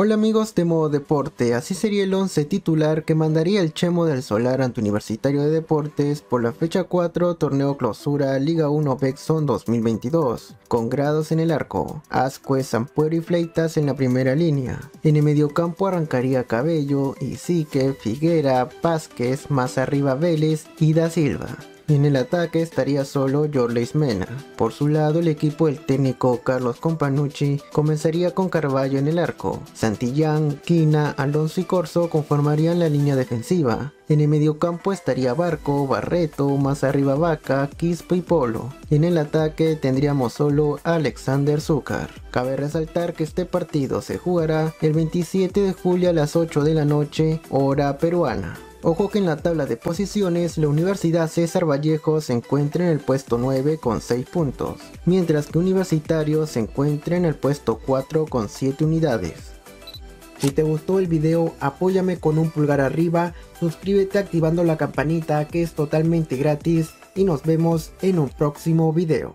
Hola amigos de Modo Deporte, así sería el 11 titular que mandaría el Chemo del Solar ante Universitario de Deportes por la fecha 4 Torneo Clausura Liga 1 Bexon 2022, con grados en el arco, Ascue, Sampuero y Fleitas en la primera línea. En el mediocampo arrancaría Cabello, Isique, Figuera, Vázquez, más arriba Vélez y Da Silva. En el ataque estaría solo Jorleis Mena. Por su lado, el equipo del técnico Carlos Companucci comenzaría con Carballo en el arco. Santillán, Quina, Alonso y Corso conformarían la línea defensiva. En el mediocampo estaría Barco, Barreto, más arriba Vaca, Quispo y Polo. En el ataque tendríamos solo Alexander Zúcar. Cabe resaltar que este partido se jugará el 27 de julio a las 8 de la noche, hora peruana. Ojo que en la tabla de posiciones la Universidad César Vallejo se encuentra en el puesto 9 con 6 puntos, mientras que Universitario se encuentra en el puesto 4 con 7 unidades. Si te gustó el video apóyame con un pulgar arriba, suscríbete activando la campanita que es totalmente gratis y nos vemos en un próximo video.